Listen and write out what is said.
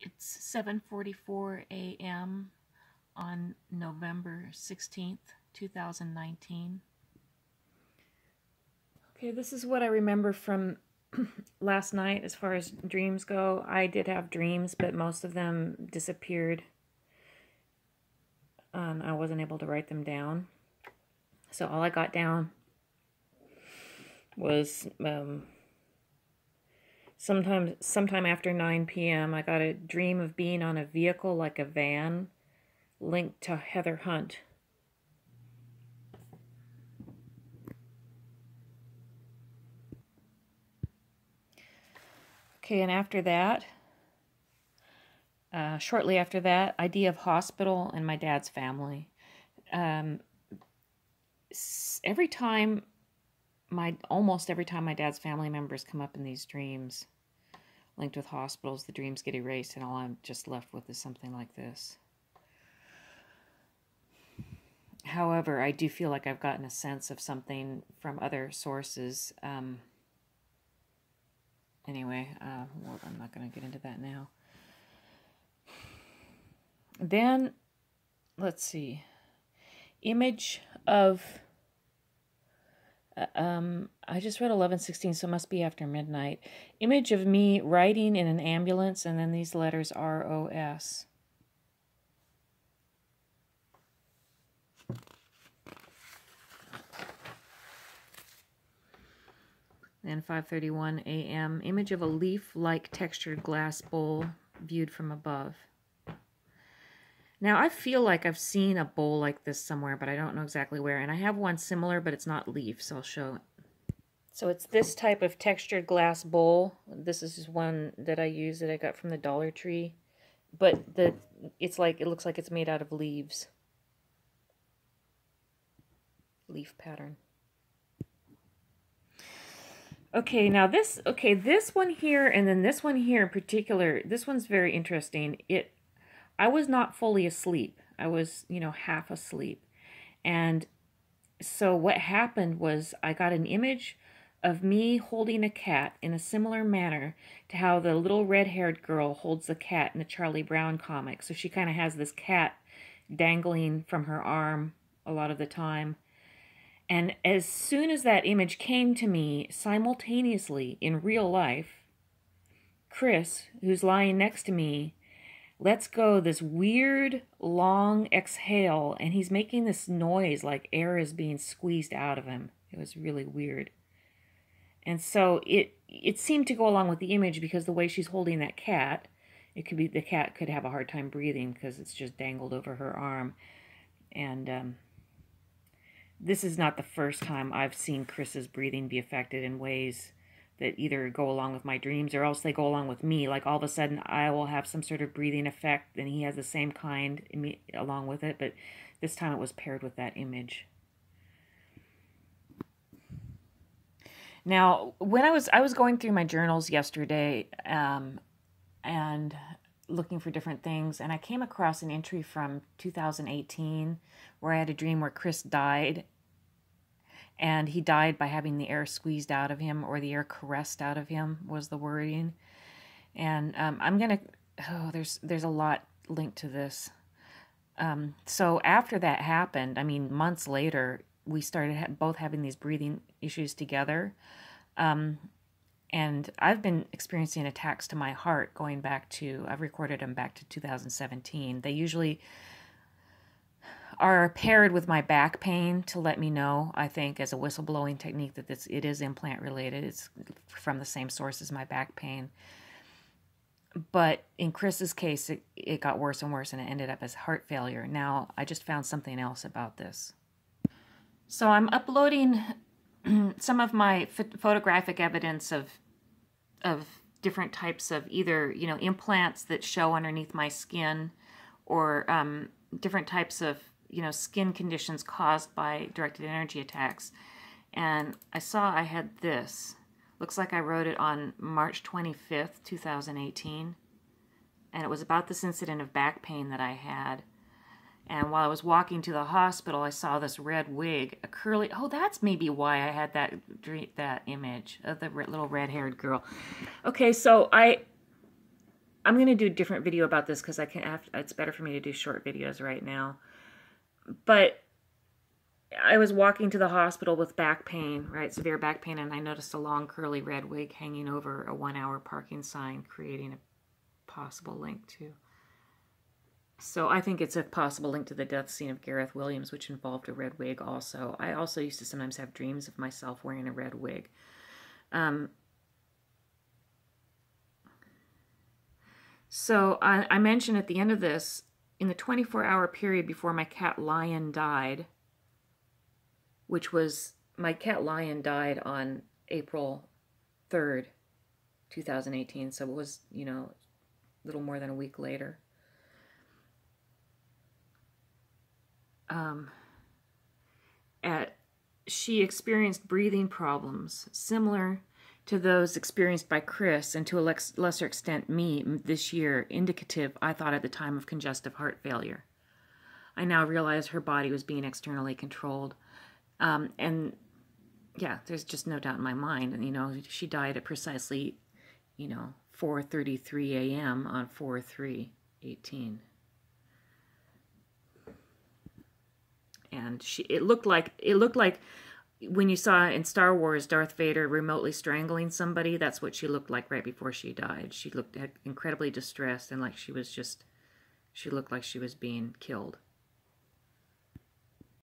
It's 7:44 a.m. on November 16th, 2019. Okay, this is what I remember from last night as far as dreams go. I did have dreams, but most of them disappeared. Um, I wasn't able to write them down. So all I got down was um, Sometimes, sometime after 9 p.m., I got a dream of being on a vehicle like a van linked to Heather Hundt. Okay, and after that, uh, shortly after that, idea of hospital and my dad's family. Um, every time my almost every time my dad's family members come up in these dreams linked with hospitals, the dreams get erased, and all I'm just left with is something like this. However, I do feel like I've gotten a sense of something from other sources. Um, anyway, uh, well, I'm not going to get into that now. Then, let's see. Image of um, I just read 1116, so it must be after midnight. Image of me riding in an ambulance, and then these letters R O S. Then 5:31 a.m. Image of a leaf-like textured glass bowl viewed from above. Now, I feel like I've seen a bowl like this somewhere, but I don't know exactly where. And I have one similar, but it's not leaf, so I'll show. So it's this type of textured glass bowl. This is one that I use that I got from the Dollar Tree. But the it's like it looks like it's made out of leaves. Leaf pattern. Okay, now this okay, this one here and then this one here in particular, this one's very interesting. It I was not fully asleep. I was, you know, half asleep. And so what happened was I got an image of me holding a cat in a similar manner to how the little red-haired girl holds the cat in the Charlie Brown comic. So she kind of has this cat dangling from her arm a lot of the time. And as soon as that image came to me simultaneously in real life, Chris, who's lying next to me, lets go this weird long exhale and he's making this noise like air is being squeezed out of him. It was really weird. And so it it seemed to go along with the image because the way she's holding that cat, it could be the cat could have a hard time breathing because it's just dangled over her arm. And um, this is not the first time I've seen Chris's breathing be affected in ways that either go along with my dreams or else they go along with me. Like all of a sudden, I will have some sort of breathing effect, and he has the same kind along with it. But this time, it was paired with that image. Now, when I was I was going through my journals yesterday, um, and looking for different things, and I came across an entry from 2018 where I had a dream where Chris died and he died by having the air squeezed out of him or the air caressed out of him was the wording. And um, i'm gonna oh there's there's a lot linked to this. Um, so after that happened i mean months later we started ha- both having these breathing issues together. Um, and i've been experiencing attacks to my heart going back to i've recorded them back to 2017 they usually are paired with my back pain to let me know, I think, as a whistleblowing technique that this it is implant related. It's from the same source as my back pain. But in Chris's case, it, it got worse and worse and it ended up as heart failure. Now, I just found something else about this. So I'm uploading some of my photographic evidence of of different types of either, you know, implants that show underneath my skin or um, different types of you know, skin conditions caused by directed energy attacks. And I saw I had this. Looks like I wrote it on March 25th, 2018. And it was about this incident of back pain that I had. And while I was walking to the hospital, I saw this red wig, a curly. Oh, that's maybe why I had that that image of the little red-haired girl. Okay, so I I'm going to do a different video about this because I can have, it's better for me to do short videos right now. But I was walking to the hospital with back pain, right, severe back pain, and I noticed a long curly red wig hanging over a one hour parking sign, creating a possible link to. So I think it's a possible link to the death scene of Gareth Williams, which involved a red wig also. I also used to sometimes have dreams of myself wearing a red wig. Um, so I, I mentioned at the end of this, in the 24 hour period before my cat Lion died, which was my cat Lion died on April 3rd, 2018. So it was, you know, a little more than a week later. Um, at, she experienced breathing problems similar to those experienced by Chris and to a lesser extent me this year, indicative, I thought at the time, of congestive heart failure. I now realize her body was being externally controlled um, and yeah, there's just no doubt in my mind. And, you know, she died at precisely, you know, 4.33 a.m. on 4-3-18. And she, it looked like, it looked like when you saw in Star Wars Darth Vader remotely strangling somebody, that's what she looked like right before she died. She looked incredibly distressed and like she was just, she looked like she was being killed.